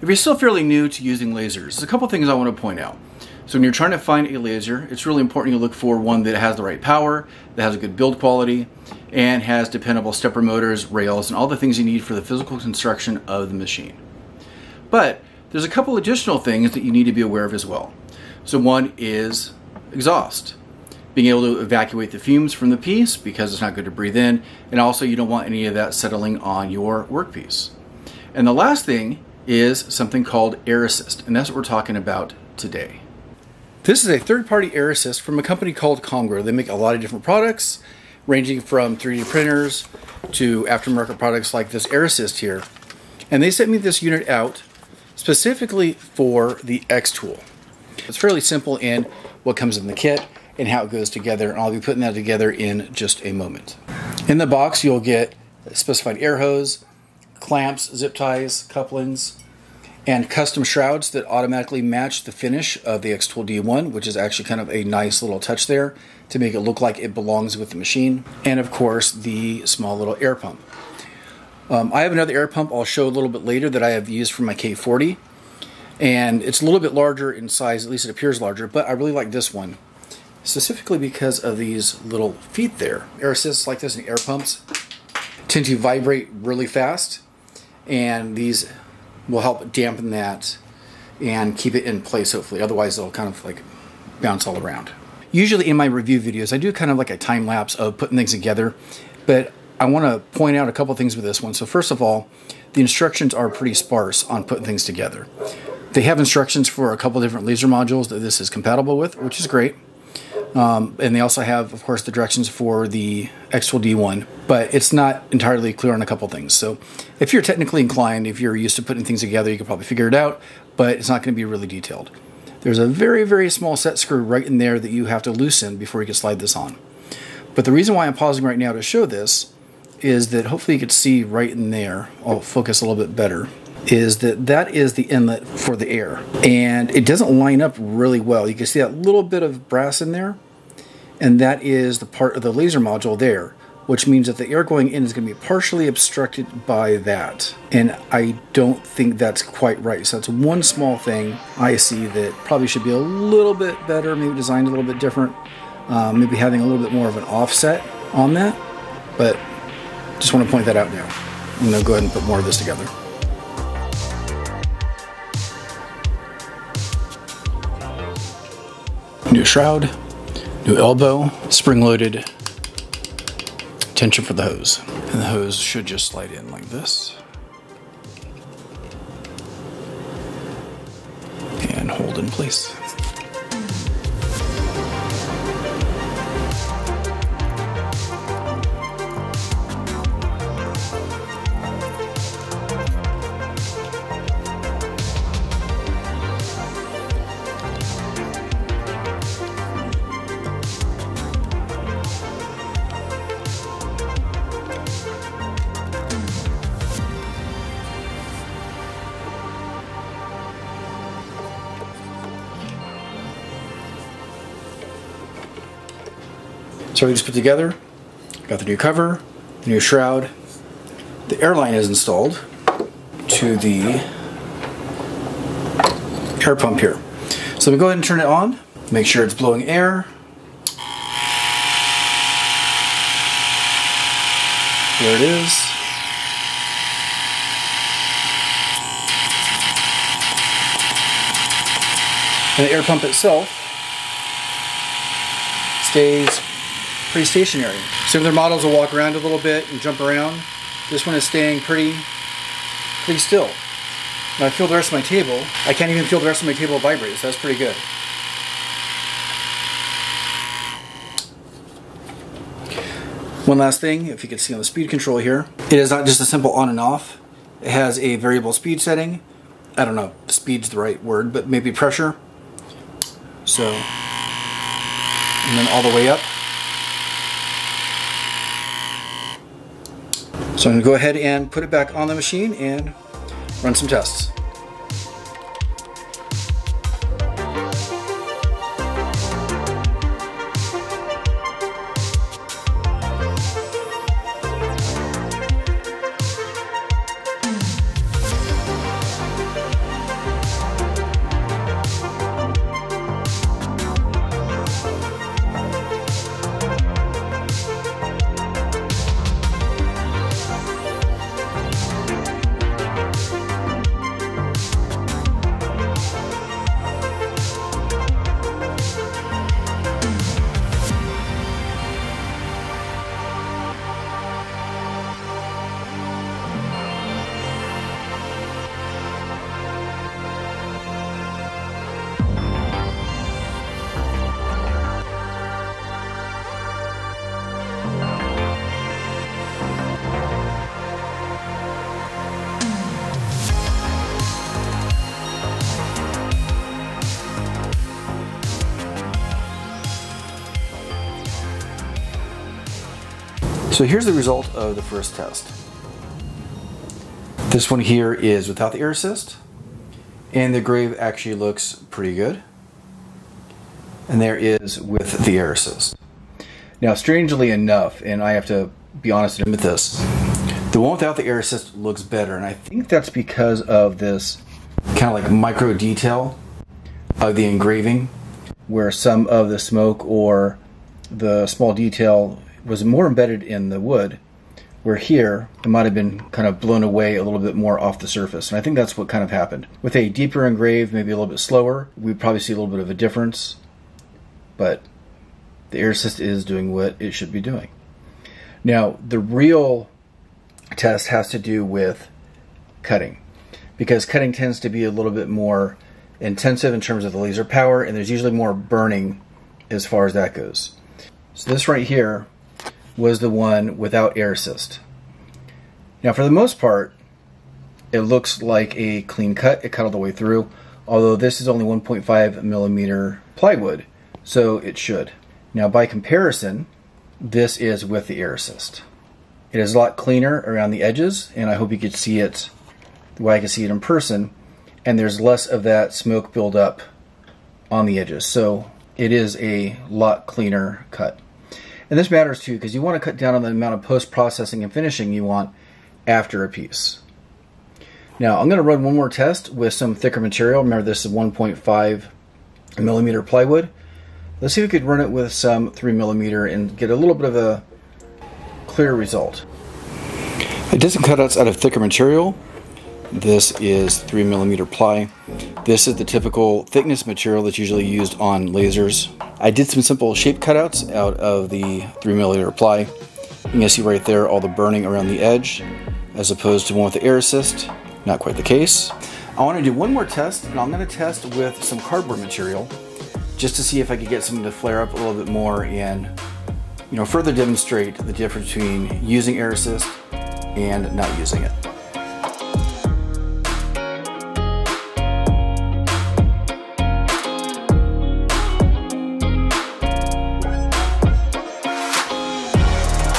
If you're still fairly new to using lasers, there's a couple things I want to point out. So when you're trying to find a laser, it's really important you look for one that has the right power, that has a good build quality, and has dependable stepper motors, rails, and all the things you need for the physical construction of the machine. But there's a couple additional things that you need to be aware of as well. So one is exhaust. Being able to evacuate the fumes from the piece because it's not good to breathe in, and also you don't want any of that settling on your workpiece. And the last thing is something called air assist, and that's what we're talking about today. This is a third-party air assist from a company called Comgrow. They make a lot of different products, ranging from 3D printers to aftermarket products like this air assist here. And they sent me this unit out specifically for the Xtool. It's fairly simple in what comes in the kit and how it goes together, and I'll be putting that together in just a moment. In the box, you'll get a specified air hose, clamps, zip ties, couplings, and custom shrouds that automatically match the finish of the Xtool D1, which is actually kind of a nice little touch there to make it look like it belongs with the machine. And of course, the small little air pump. Um, I have another air pump I'll show a little bit later that I have used for my K40. And it's a little bit larger in size, at least it appears larger, but I really like this one. Specifically because of these little feet there. Air assists like this and air pumps tend to vibrate really fast. And these will help dampen that and keep it in place hopefully. Otherwise it'll kind of like bounce all around. Usually in my review videos i do kind of like a time lapse of putting things together but i want to point out a couple things with this one. So first of all the instructions are pretty sparse on putting things together. They have instructions for a couple different laser modules that this is compatible with which is great um, and they also have, of course, the directions for the Xtool D1, but it's not entirely clear on a couple things. So if you're technically inclined, if you're used to putting things together, you can probably figure it out, but it's not going to be really detailed. There's a very, very small set screw right in there that you have to loosen before you can slide this on. But the reason why I'm pausing right now to show this is that hopefully you can see right in there, I'll focus a little bit better, is that that is the inlet for the air. And it doesn't line up really well. You can see that little bit of brass in there, and that is the part of the laser module there, which means that the air going in is going to be partially obstructed by that. And I don't think that's quite right. So that's one small thing I see that probably should be a little bit better, maybe designed a little bit different, um, maybe having a little bit more of an offset on that. But just want to point that out now. I'm going to go ahead and put more of this together. New shroud, new elbow, spring-loaded tension for the hose. And the hose should just slide in like this. And hold in place. So just put together, got the new cover, the new shroud, the airline is installed to the air pump here. So we go ahead and turn it on, make sure it's blowing air. There it is. And the air pump itself stays pretty stationary. Some of their models will walk around a little bit and jump around. This one is staying pretty, pretty still. When I feel the rest of my table, I can't even feel the rest of my table vibrate, so that's pretty good. One last thing, if you can see on the speed control here, it is not just a simple on and off. It has a variable speed setting. I don't know if speed's the right word, but maybe pressure. So, and then all the way up. So I'm to go ahead and put it back on the machine and run some tests. So here's the result of the first test. This one here is without the air assist, and the grave actually looks pretty good. And there is with the air assist. Now, strangely enough, and I have to be honest and admit this, the one without the air assist looks better, and I think that's because of this kind of like micro detail of the engraving, where some of the smoke or the small detail was more embedded in the wood, where here it might have been kind of blown away a little bit more off the surface. And I think that's what kind of happened. With a deeper engrave, maybe a little bit slower, we'd probably see a little bit of a difference, but the air assist is doing what it should be doing. Now, the real test has to do with cutting because cutting tends to be a little bit more intensive in terms of the laser power and there's usually more burning as far as that goes. So this right here was the one without air assist. Now for the most part it looks like a clean cut, it cut all the way through although this is only 1.5 millimeter plywood so it should. Now by comparison this is with the air assist. It is a lot cleaner around the edges, and I hope you could see it the way I can see it in person. And there's less of that smoke buildup on the edges. So it is a lot cleaner cut. And this matters too because you want to cut down on the amount of post-processing and finishing you want after a piece. Now I'm going to run one more test with some thicker material. Remember this is 1.5 millimeter plywood. Let's see if we could run it with some 3 millimeter and get a little bit of a clear result. I did some cutouts out of thicker material. This is 3 millimeter ply. This is the typical thickness material that's usually used on lasers. I did some simple shape cutouts out of the 3 millimeter ply. You can see right there all the burning around the edge as opposed to one with the air assist. Not quite the case. I want to do one more test and I'm going to test with some cardboard material just to see if I could get something to flare up a little bit more and you know, further demonstrate the difference between using air assist and not using it.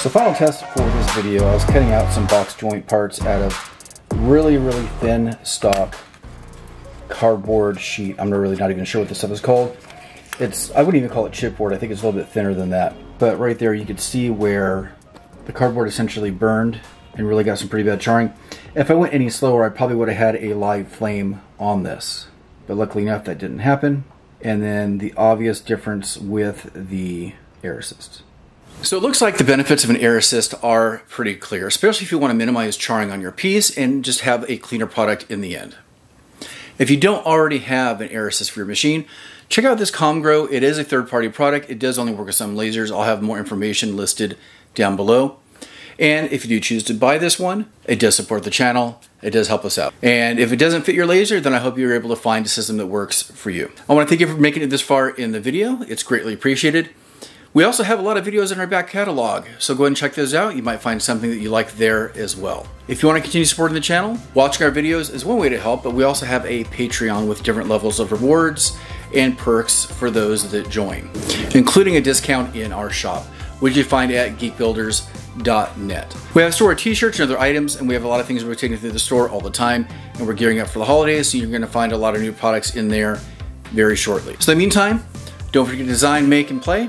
So final test for this video, I was cutting out some box joint parts out of really, really thin stock cardboard sheet. I'm really not even sure what this stuff is called. It's, I wouldn't even call it chipboard. I think it's a little bit thinner than that. But right there you could see where the cardboard essentially burned and really got some pretty bad charring. If I went any slower, I probably would have had a live flame on this. But luckily enough, that didn't happen. And then the obvious difference with the air assist. So it looks like the benefits of an air assist are pretty clear, especially if you want to minimize charring on your piece and just have a cleaner product in the end. If you don't already have an air assist for your machine, check out this Comgrow. It is a third-party product. It does only work with some lasers. I'll have more information listed down below. And if you do choose to buy this one, it does support the channel. It does help us out. And if it doesn't fit your laser, then I hope you're able to find a system that works for you. I want to thank you for making it this far in the video. It's greatly appreciated. We also have a lot of videos in our back catalog, so go ahead and check those out. You might find something that you like there as well. If you want to continue supporting the channel, watching our videos is one way to help, but we also have a Patreon with different levels of rewards and perks for those that join, including a discount in our shop, which you find at geekbuilders.net. We have store t-shirts and other items, and we have a lot of things we're through the store all the time, and we're gearing up for the holidays, so you're going to find a lot of new products in there very shortly. So in the meantime, don't forget to design, make, and play,